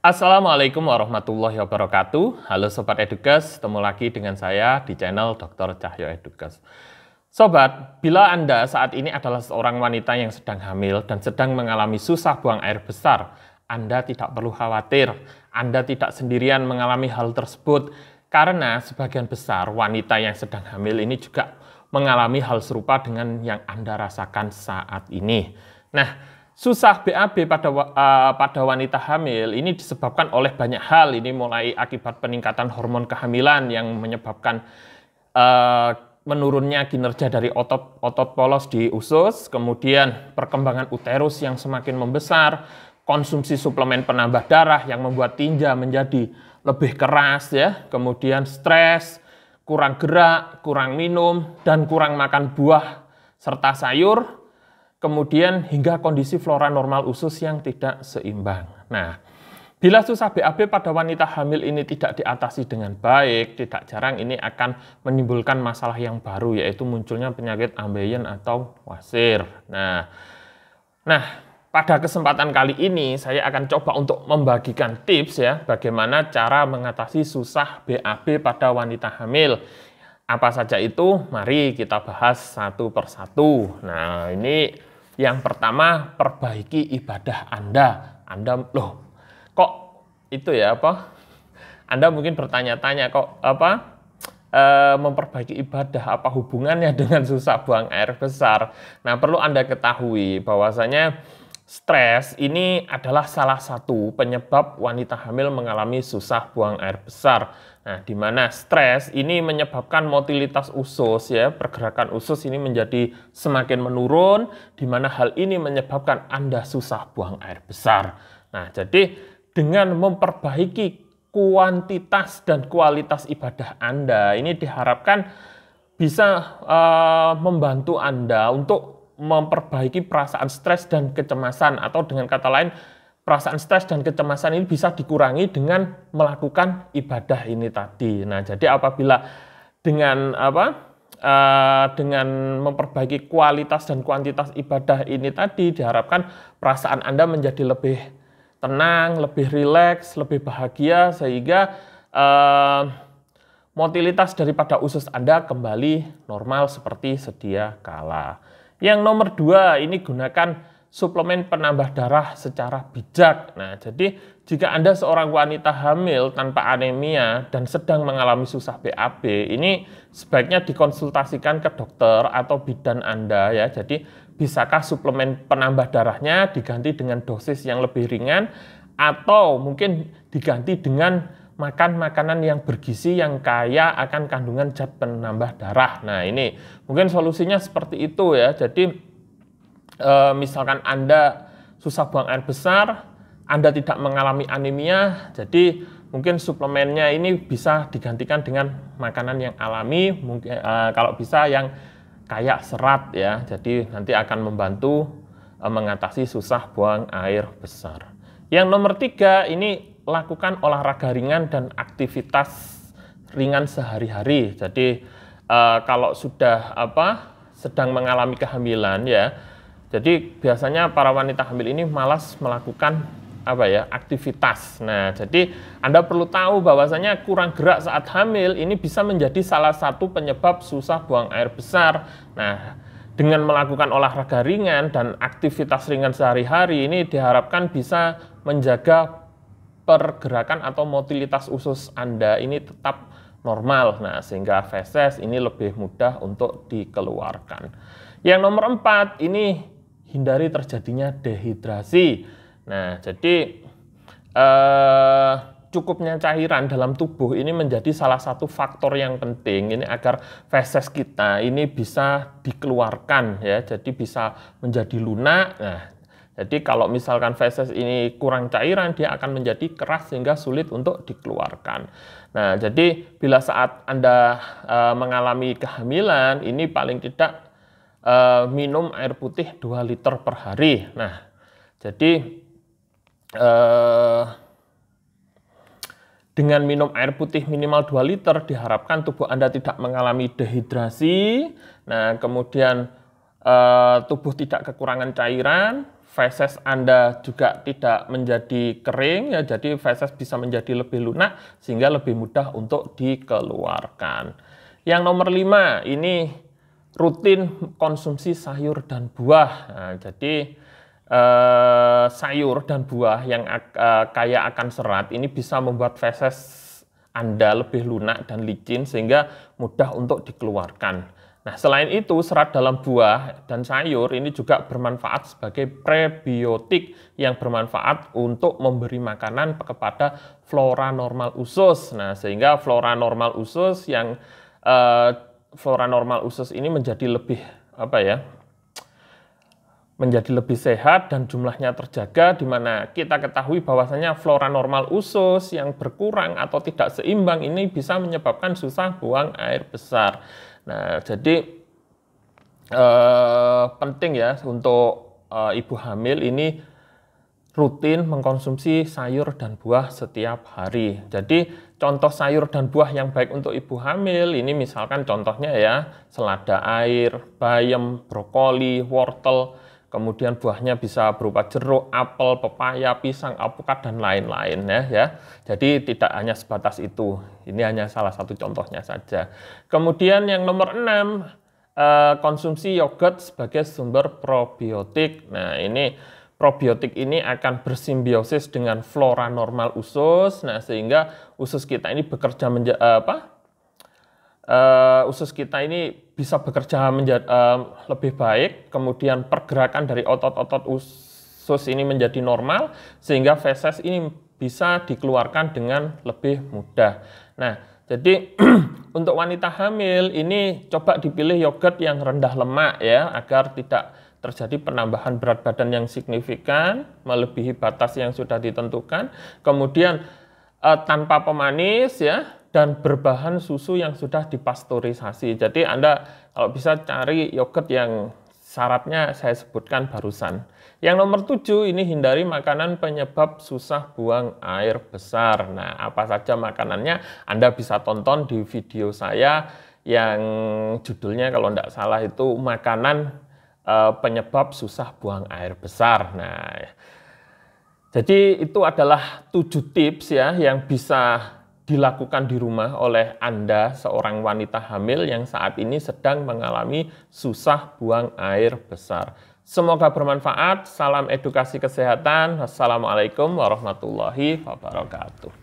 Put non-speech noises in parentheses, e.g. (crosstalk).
Assalamualaikum warahmatullahi wabarakatuh. Halo Sobat Edukas, ketemu lagi dengan saya di channel Dr. Cahyo Edukas. Sobat, bila Anda saat ini adalah seorang wanita yang sedang hamil dan sedang mengalami susah buang air besar, Anda tidak perlu khawatir. Anda tidak sendirian mengalami hal tersebut karena sebagian besar wanita yang sedang hamil ini juga mengalami hal serupa dengan yang Anda rasakan saat ini. Nah, susah BAB pada uh, pada wanita hamil ini disebabkan oleh banyak hal. Ini mulai akibat peningkatan hormon kehamilan yang menyebabkan uh, menurunnya kinerja dari otot otot polos di usus, kemudian perkembangan uterus yang semakin membesar, konsumsi suplemen penambah darah yang membuat tinja menjadi lebih keras ya, kemudian stres, kurang gerak, kurang minum dan kurang makan buah serta sayur kemudian hingga kondisi flora normal usus yang tidak seimbang. Nah, bila susah BAB pada wanita hamil ini tidak diatasi dengan baik, tidak jarang ini akan menimbulkan masalah yang baru, yaitu munculnya penyakit ambeien atau wasir. Nah, nah pada kesempatan kali ini saya akan coba untuk membagikan tips ya, bagaimana cara mengatasi susah BAB pada wanita hamil. Apa saja itu? Mari kita bahas satu persatu. Nah, ini yang pertama, perbaiki ibadah Anda. Anda loh, kok itu ya apa? Anda mungkin bertanya-tanya kok apa? E, memperbaiki ibadah apa hubungannya dengan susah buang air besar? Nah, perlu Anda ketahui bahwasanya stres ini adalah salah satu penyebab wanita hamil mengalami susah buang air besar Nah, di mana stres ini menyebabkan motilitas usus ya, pergerakan usus ini menjadi semakin menurun, di mana hal ini menyebabkan Anda susah buang air besar. Nah, jadi dengan memperbaiki kuantitas dan kualitas ibadah Anda, ini diharapkan bisa uh, membantu Anda untuk memperbaiki perasaan stres dan kecemasan atau dengan kata lain perasaan stres dan kecemasan ini bisa dikurangi dengan melakukan ibadah ini tadi. Nah, jadi apabila dengan apa? Uh, dengan memperbaiki kualitas dan kuantitas ibadah ini tadi diharapkan perasaan Anda menjadi lebih tenang, lebih rileks, lebih bahagia sehingga uh, motilitas daripada usus Anda kembali normal seperti sedia kala. Yang nomor dua ini gunakan suplemen penambah darah secara bijak. Nah, jadi jika Anda seorang wanita hamil tanpa anemia dan sedang mengalami susah BAB, ini sebaiknya dikonsultasikan ke dokter atau bidan Anda ya. Jadi, bisakah suplemen penambah darahnya diganti dengan dosis yang lebih ringan atau mungkin diganti dengan makan makanan yang bergizi yang kaya akan kandungan zat penambah darah. Nah, ini mungkin solusinya seperti itu ya. Jadi e, misalkan Anda susah buang air besar, Anda tidak mengalami anemia, jadi mungkin suplemennya ini bisa digantikan dengan makanan yang alami, mungkin e, kalau bisa yang kaya serat ya. Jadi nanti akan membantu e, mengatasi susah buang air besar. Yang nomor tiga ini lakukan olahraga ringan dan aktivitas ringan sehari-hari. Jadi e, kalau sudah apa sedang mengalami kehamilan ya jadi biasanya para wanita hamil ini malas melakukan apa ya aktivitas. Nah, jadi Anda perlu tahu bahwasanya kurang gerak saat hamil ini bisa menjadi salah satu penyebab susah buang air besar. Nah, dengan melakukan olahraga ringan dan aktivitas ringan sehari-hari ini diharapkan bisa menjaga pergerakan atau motilitas usus Anda ini tetap normal. Nah, sehingga feses ini lebih mudah untuk dikeluarkan. Yang nomor empat ini hindari terjadinya dehidrasi. Nah, jadi eh, cukupnya cairan dalam tubuh ini menjadi salah satu faktor yang penting ini agar feses kita ini bisa dikeluarkan ya, jadi bisa menjadi lunak. Nah, jadi kalau misalkan feses ini kurang cairan dia akan menjadi keras sehingga sulit untuk dikeluarkan. Nah, jadi bila saat Anda e, mengalami kehamilan ini paling tidak uh, minum air putih 2 liter per hari. Nah, jadi uh, dengan minum air putih minimal 2 liter diharapkan tubuh Anda tidak mengalami dehidrasi. Nah, kemudian uh, tubuh tidak kekurangan cairan, feses Anda juga tidak menjadi kering ya jadi feses bisa menjadi lebih lunak sehingga lebih mudah untuk dikeluarkan. Yang nomor lima ini rutin konsumsi sayur dan buah. Nah, jadi eh, sayur dan buah yang eh, kaya akan serat ini bisa membuat feses Anda lebih lunak dan licin sehingga mudah untuk dikeluarkan. Nah, selain itu, serat dalam buah dan sayur ini juga bermanfaat sebagai prebiotik yang bermanfaat untuk memberi makanan kepada flora normal usus. Nah, sehingga flora normal usus yang uh, flora normal usus ini menjadi lebih apa ya? menjadi lebih sehat dan jumlahnya terjaga di mana kita ketahui bahwasanya flora normal usus yang berkurang atau tidak seimbang ini bisa menyebabkan susah buang air besar. Nah, jadi eh, penting ya untuk eh, ibu hamil ini rutin mengkonsumsi sayur dan buah setiap hari. Jadi contoh sayur dan buah yang baik untuk ibu hamil ini misalkan contohnya ya selada air, bayam, brokoli, wortel, kemudian buahnya bisa berupa jeruk, apel, pepaya, pisang, alpukat dan lain-lain ya ya. Jadi tidak hanya sebatas itu. Ini hanya salah satu contohnya saja. Kemudian yang nomor enam eh, konsumsi yogurt sebagai sumber probiotik. Nah, ini probiotik ini akan bersimbiosis dengan flora normal usus. Nah, sehingga usus kita ini bekerja menja apa? Uh, usus kita ini bisa bekerja menjadi uh, lebih baik, kemudian pergerakan dari otot-otot usus ini menjadi normal, sehingga feses ini bisa dikeluarkan dengan lebih mudah. Nah, jadi (clears throat) untuk wanita hamil ini coba dipilih yogurt yang rendah lemak ya, agar tidak terjadi penambahan berat badan yang signifikan melebihi batas yang sudah ditentukan. Kemudian uh, tanpa pemanis ya, dan berbahan susu yang sudah dipasteurisasi. Jadi Anda kalau bisa cari yogurt yang syaratnya saya sebutkan barusan. Yang nomor tujuh ini hindari makanan penyebab susah buang air besar. Nah, apa saja makanannya Anda bisa tonton di video saya yang judulnya kalau tidak salah itu makanan e, penyebab susah buang air besar. Nah, jadi itu adalah tujuh tips ya yang bisa dilakukan di rumah oleh Anda, seorang wanita hamil yang saat ini sedang mengalami susah buang air besar. Semoga bermanfaat. Salam edukasi kesehatan. Wassalamualaikum warahmatullahi wabarakatuh.